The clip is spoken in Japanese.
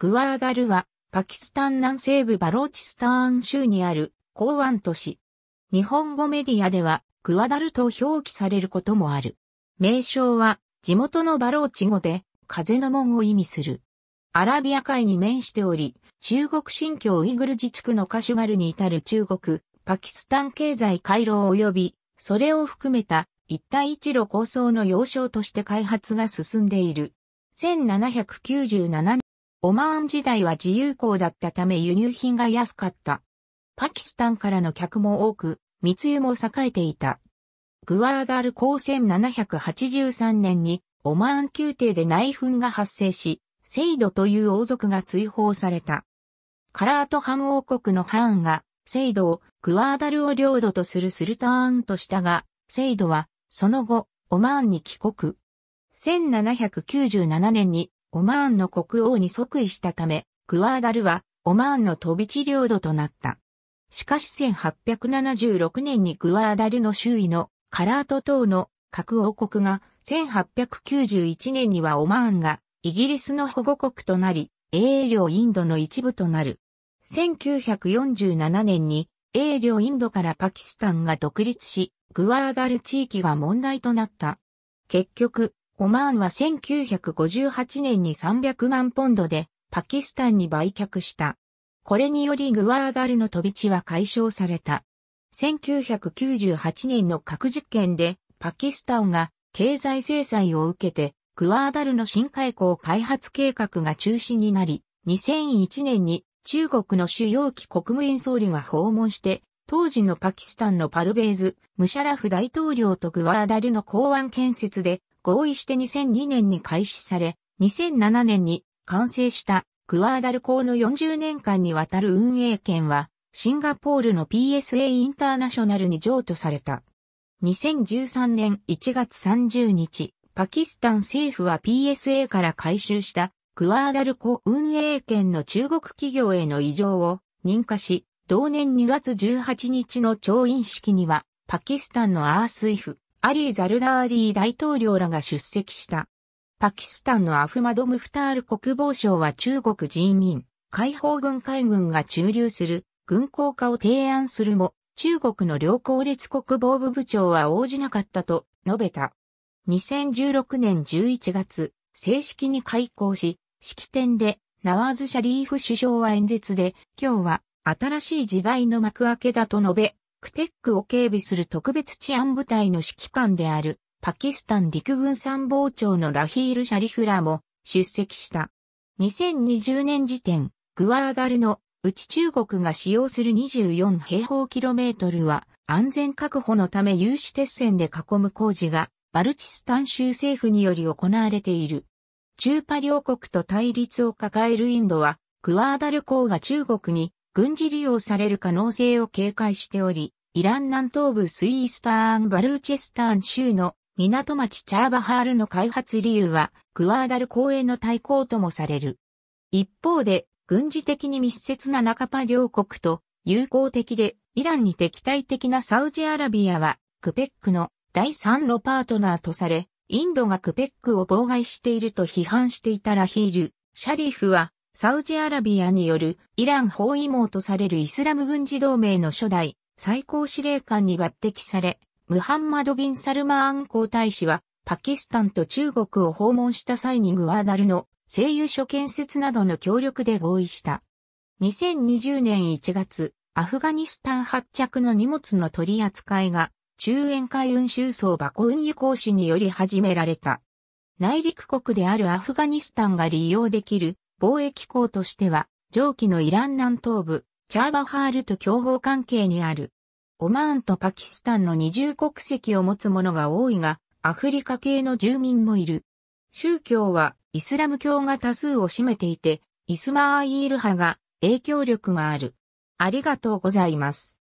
グワーダルは、パキスタン南西部バローチスターン州にある港湾都市。日本語メディアでは、グワダルと表記されることもある。名称は、地元のバローチ語で、風の門を意味する。アラビア海に面しており、中国新疆ウイグル自治区のカシュガルに至る中国、パキスタン経済回廊及び、それを含めた一帯一路構想の要衝として開発が進んでいる。1797年、オマーン時代は自由港だったため輸入品が安かった。パキスタンからの客も多く、密輸も栄えていた。グワーダル港1783年にオマーン宮廷で内紛が発生し、セイドという王族が追放された。カラートハン王国のハーンが、セイドをクワーダルを領土とするスルターンとしたが、セイドは、その後、オマーンに帰国。1797年に、オマーンの国王に即位したため、クワーダルは、オマーンの飛び地領土となった。しかし1876年にグワーダルの周囲のカラート島の各王国が1891年にはオマーンがイギリスの保護国となり、英領インドの一部となる。1947年に英領インドからパキスタンが独立し、グワーダル地域が問題となった。結局、オマーンは1958年に300万ポンドでパキスタンに売却した。これによりグワーダルの飛び地は解消された。1998年の核実験でパキスタンが経済制裁を受けてグワーダルの新海港開発計画が中止になり、2001年に中国の主要機国務院総理が訪問して、当時のパキスタンのパルベーズ、ムシャラフ大統領とグワーダルの港湾建設で合意して2002年に開始され、2007年に完成したクワーダル港の40年間にわたる運営権は、シンガポールの PSA インターナショナルに譲渡された。2013年1月30日、パキスタン政府は PSA から回収したグワーダル港運営権の中国企業への移譲を認可し、同年2月18日の調印式には、パキスタンのアースィフ、アリー・ザルダーリー大統領らが出席した。パキスタンのアフマド・ムフタール国防相は中国人民解放軍海軍が駐留する軍港化を提案するも、中国の梁光烈国防部部長は応じなかったと述べた。2016年11月、正式に開港し、式典でナワーズ・シャリーフ首相は演説で、今日は新しい時代の幕開けだと述べ、クテックを警備する特別治安部隊の指揮官であるパキスタン陸軍参謀長のラヒール・シャリフラも出席した。2020年時点、グワーダルのうち中国が使用する24平方キロメートルは安全確保のため有刺鉄線で囲む工事がバルチスタン州政府により行われている。中パ両国と対立を抱えるインドは、クワーダル港が中国に軍事利用される可能性を警戒しており、イラン南東部スイースターン・バルーチェスターン州の港町チャーバハールの開発理由は、クワーダル公園の対抗ともされる。一方で、軍事的に密接な中パ両国と友好的で、イランに敵対的なサウジアラビアは、クペックの第三路パートナーとされ、インドがクペックを妨害していると批判していたラヒール、シャリフは、サウジアラビアによるイラン包囲網とされるイスラム軍事同盟の初代最高司令官に抜擢され、ムハンマド・ビン・サルマーン皇太子は、パキスタンと中国を訪問した際にグワーダルの製油所建設などの協力で合意した。2020年1月、アフガニスタン発着の荷物の取り扱いが中沿海運輸送箱運輸行使により始められた。内陸国であるアフガニスタンが利用できる貿易港としては、上記のイラン南東部、チャーバハールと競合関係にある。オマーンとパキスタンの二重国籍を持つ者が多いが、アフリカ系の住民もいる。宗教はイスラム教が多数を占めていて、イスマーイール派が影響力がある。ありがとうございます。